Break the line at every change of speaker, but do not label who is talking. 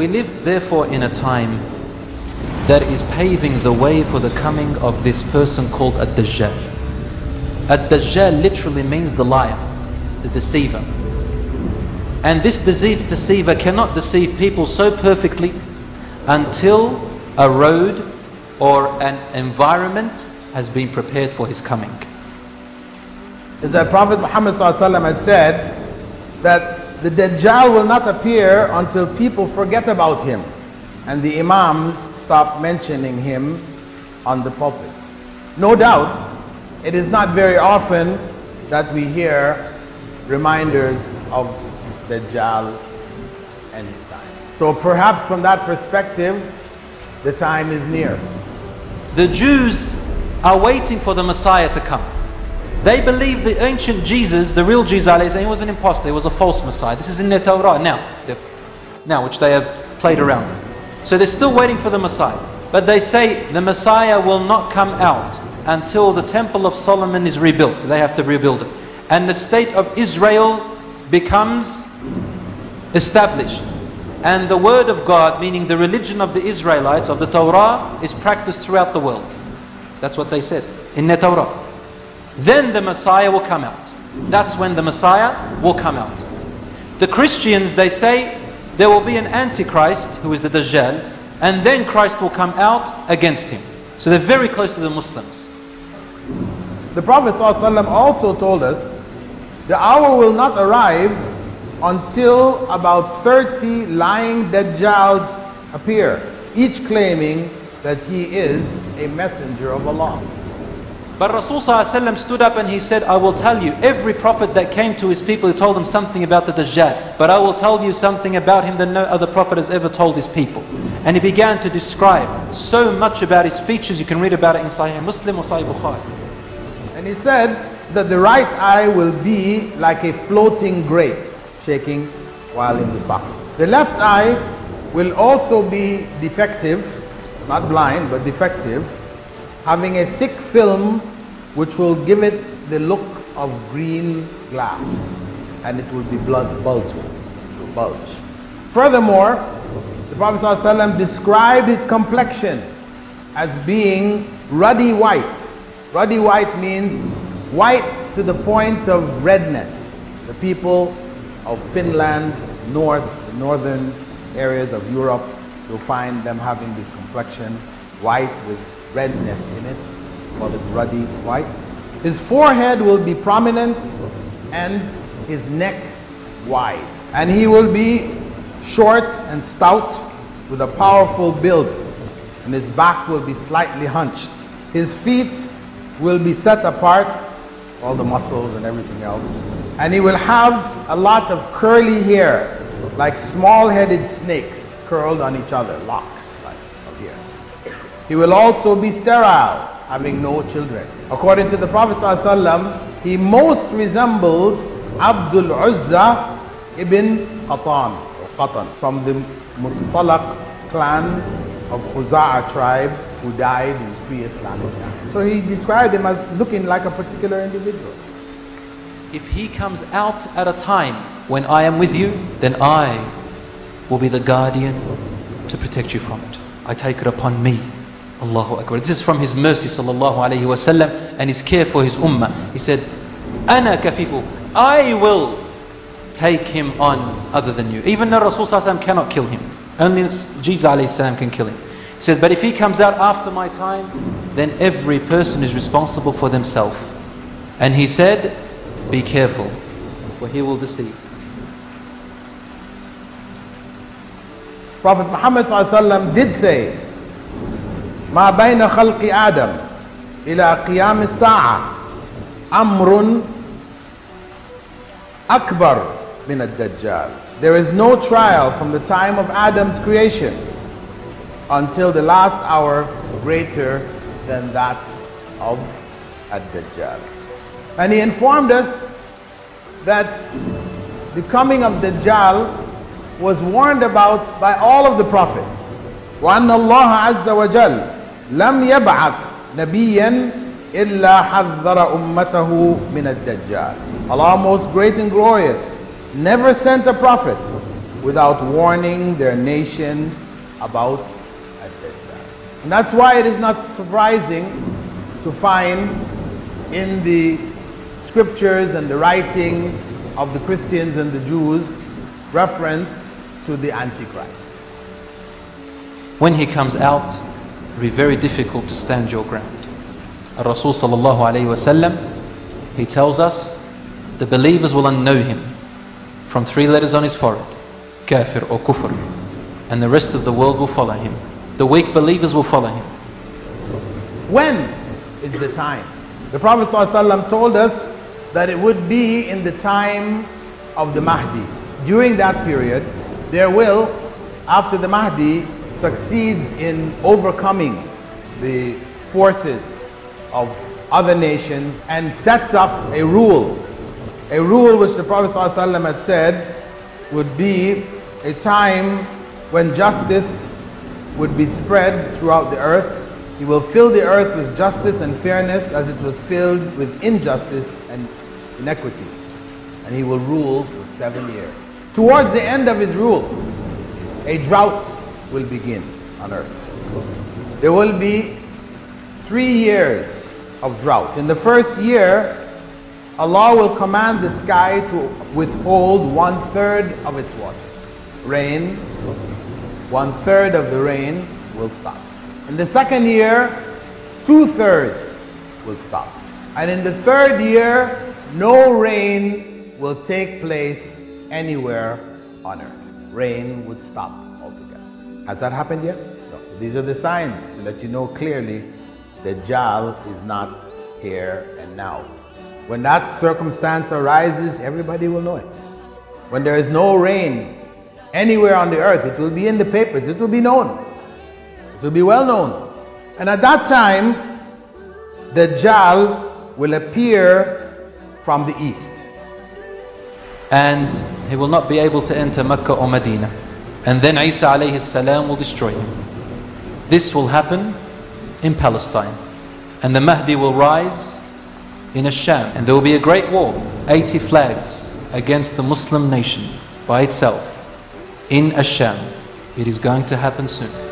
We live therefore in a time that is paving the way for the coming of this person called Ad-Dajjal. Ad-Dajjal literally means the liar, the deceiver. And this deceive, deceiver cannot deceive people so perfectly until a road or an environment has been prepared for his coming.
Is that Prophet Muhammad had said that the Dajjal will not appear until people forget about him and the Imams stop mentioning him on the pulpits. No doubt, it is not very often that we hear reminders of Dajjal and his time. So perhaps from that perspective, the time is near.
The Jews are waiting for the Messiah to come. They believe the ancient Jesus, the real Jesus, he was an impostor, he was a false Messiah. This is in their Torah now, now which they have played around with. So they're still waiting for the Messiah. But they say the Messiah will not come out until the Temple of Solomon is rebuilt. They have to rebuild it. And the state of Israel becomes established. And the word of God, meaning the religion of the Israelites, of the Torah, is practiced throughout the world. That's what they said in the Torah. Then the Messiah will come out. That's when the Messiah will come out. The Christians, they say there will be an Antichrist, who is the Dajjal, and then Christ will come out against him. So they're very close to the Muslims.
The Prophet ﷺ also told us the hour will not arrive until about 30 lying Dajjals appear, each claiming that he is a messenger of Allah.
But Rasul stood up and he said, I will tell you, every prophet that came to his people, he told them something about the Dajjal. But I will tell you something about him that no other prophet has ever told his people. And he began to describe so much about his features, you can read about it in Sahih Muslim or Sahih Bukhari.
And he said that the right eye will be like a floating grape, shaking while in the socket. The left eye will also be defective, not blind, but defective, having a thick film which will give it the look of green glass and it will be blood bulging, bulge. Furthermore, the Prophet ﷺ described his complexion as being ruddy white. Ruddy white means white to the point of redness. The people of Finland, north, northern areas of Europe, you'll find them having this complexion, white with redness in it, call it ruddy white. His forehead will be prominent and his neck wide. And he will be short and stout with a powerful build. And his back will be slightly hunched. His feet will be set apart, all the muscles and everything else. And he will have a lot of curly hair, like small headed snakes curled on each other, locks like of here. He will also be sterile, having no children. According to the Prophet ﷺ, he most resembles Abdul Uzza ibn Qatan, Qatan from the Mustalaq clan of Khuza'a tribe who died in pre-Islamic times. So he described him as looking like a particular individual.
If he comes out at a time when I am with you, then I will be the guardian to protect you from it. I take it upon me. Allahu Akbar. This is from his mercy sallallahu alayhi wasallam and his care for his ummah. He said, Ana kafifu. I will take him on other than you. Even the Rasul cannot kill him. Only Jesus alayhi can kill him. He said, but if he comes out after my time, then every person is responsible for themselves. And he said, be careful, for he will deceive.
Prophet Muhammad did say, ما بين خلق آدم إلى قيام الساعة أمر أكبر من الدجال. There is no trial from the time of Adam's creation until the last hour greater than that of Ad-Dajjal. And he informed us that the coming of Dajjal was warned about by all of the prophets. وأن الله عز وجل لم يبعث نبيا إلا حذر أمته من الدجال. Allah most great and glorious never sent a prophet without warning their nation about Ad-Dajjal. And that's why it is not surprising to find in the scriptures and the writings of the Christians and the Jews reference to the Antichrist.
When he comes out, it will be very difficult to stand your ground. Rasul sallallahu alayhi wasallam, he tells us the believers will unknow him from three letters on his forehead, kafir or kufr, and the rest of the world will follow him. The weak believers will follow him.
When is the time? The Prophet ﷺ told us that it would be in the time of the Mahdi. During that period, there will, after the Mahdi succeeds in overcoming the forces of other nations and sets up a rule, a rule which the Prophet ﷺ had said would be a time when justice would be spread throughout the earth. He will fill the earth with justice and fairness as it was filled with injustice and inequity. And he will rule for seven years. Towards the end of his rule, a drought will begin on earth. There will be three years of drought. In the first year, Allah will command the sky to withhold one third of its water. Rain, one third of the rain will stop. In the second year, two thirds will stop. And in the third year, no rain will take place anywhere on earth. Rain would stop. Has that happened yet? No. These are the signs to let you know clearly that Dajjal is not here and now. When that circumstance arises, everybody will know it. When there is no rain anywhere on the earth, it will be in the papers, it will be known. It will be well known. And at that time, Dajjal will appear from the east.
And he will not be able to enter Mecca or Medina. And then Isa alayhi salam will destroy him. This will happen in Palestine. And the Mahdi will rise in Asham. And there will be a great war, 80 flags against the Muslim nation by itself in Asham. It is going to happen soon.